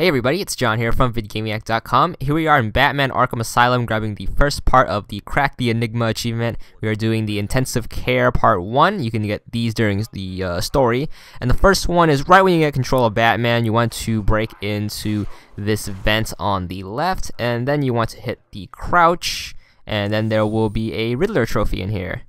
Hey everybody, it's John here from VidGamiac.com. Here we are in Batman Arkham Asylum grabbing the first part of the Crack the Enigma achievement. We are doing the Intensive Care Part 1. You can get these during the uh, story. And the first one is right when you get control of Batman, you want to break into this vent on the left, and then you want to hit the crouch, and then there will be a Riddler trophy in here.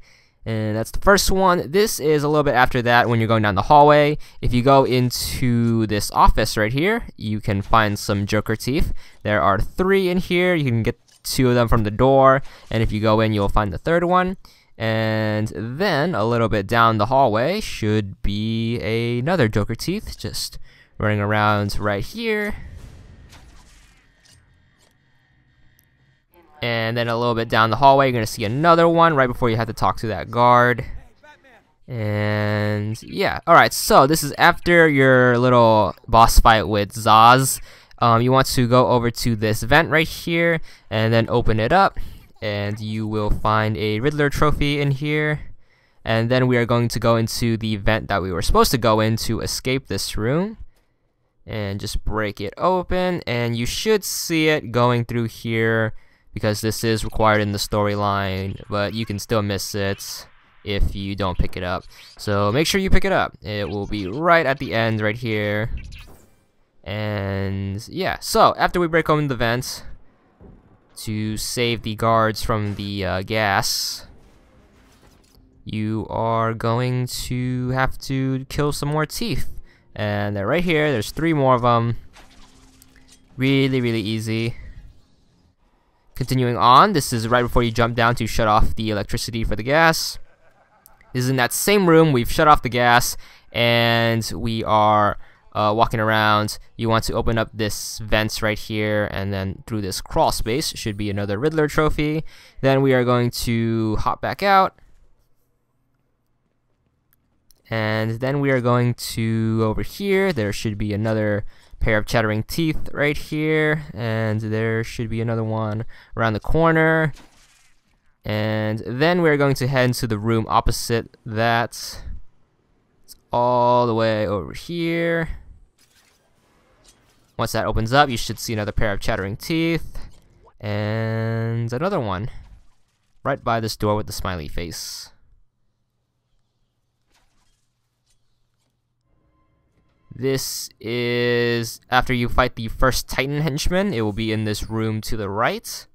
And that's the first one. This is a little bit after that when you're going down the hallway. If you go into this office right here, you can find some Joker teeth. There are three in here. You can get two of them from the door. And if you go in, you'll find the third one. And then a little bit down the hallway should be another Joker teeth just running around right here. And then a little bit down the hallway, you're going to see another one right before you have to talk to that guard. And yeah, alright, so this is after your little boss fight with Zsasz. Um, you want to go over to this vent right here and then open it up. And you will find a Riddler trophy in here. And then we are going to go into the vent that we were supposed to go in to escape this room. And just break it open. And you should see it going through here because this is required in the storyline, but you can still miss it if you don't pick it up. So make sure you pick it up. It will be right at the end right here. And yeah, so after we break open the vent to save the guards from the uh, gas, you are going to have to kill some more teeth. And they're right here, there's three more of them. Really, really easy. Continuing on, this is right before you jump down to shut off the electricity for the gas. This is in that same room, we've shut off the gas, and we are uh, walking around. You want to open up this vents right here, and then through this crawl space should be another Riddler trophy. Then we are going to hop back out. And then we are going to over here, there should be another pair of chattering teeth right here and there should be another one around the corner. And then we're going to head into the room opposite that. It's all the way over here. Once that opens up you should see another pair of chattering teeth and another one right by this door with the smiley face This is after you fight the first Titan henchman. It will be in this room to the right.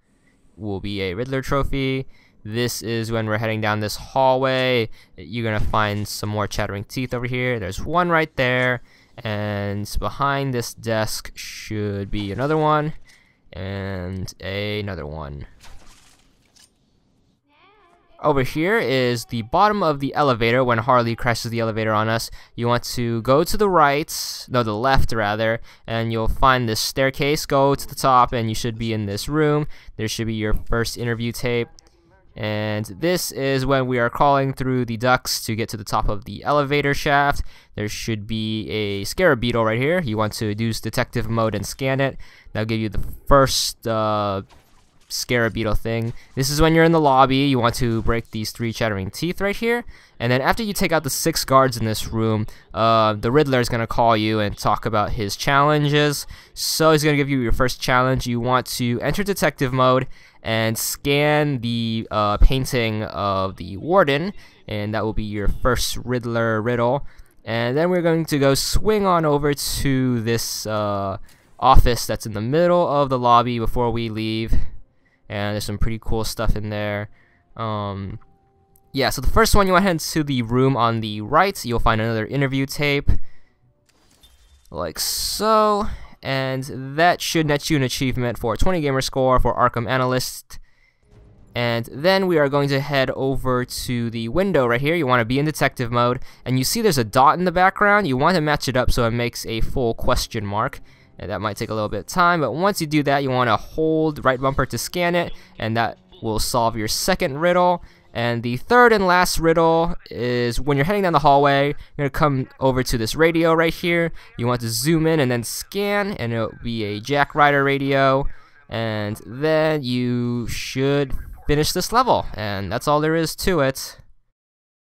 Will be a Riddler trophy. This is when we're heading down this hallway. You're gonna find some more chattering teeth over here. There's one right there, and behind this desk should be another one, and another one. Over here is the bottom of the elevator when Harley crashes the elevator on us. You want to go to the right, no, the left rather, and you'll find this staircase. Go to the top and you should be in this room. There should be your first interview tape. And this is when we are crawling through the ducts to get to the top of the elevator shaft. There should be a scarab beetle right here. You want to use detective mode and scan it. That'll give you the first uh, scarab beetle thing. This is when you're in the lobby, you want to break these three chattering teeth right here. And then after you take out the six guards in this room, uh, the Riddler is going to call you and talk about his challenges. So he's going to give you your first challenge. You want to enter detective mode and scan the uh, painting of the warden. And that will be your first Riddler riddle. And then we're going to go swing on over to this uh, office that's in the middle of the lobby before we leave and there's some pretty cool stuff in there. Um, yeah, so the first one, you want to head to the room on the right. You'll find another interview tape, like so. And that should net you an achievement for 20 gamer score for Arkham Analyst. And then we are going to head over to the window right here. You want to be in detective mode. And you see there's a dot in the background. You want to match it up so it makes a full question mark. And that might take a little bit of time, but once you do that, you want to hold right bumper to scan it, and that will solve your second riddle. And the third and last riddle is when you're heading down the hallway, you're to come over to this radio right here. You want to zoom in and then scan, and it'll be a Jack Ryder radio. And then you should finish this level, and that's all there is to it.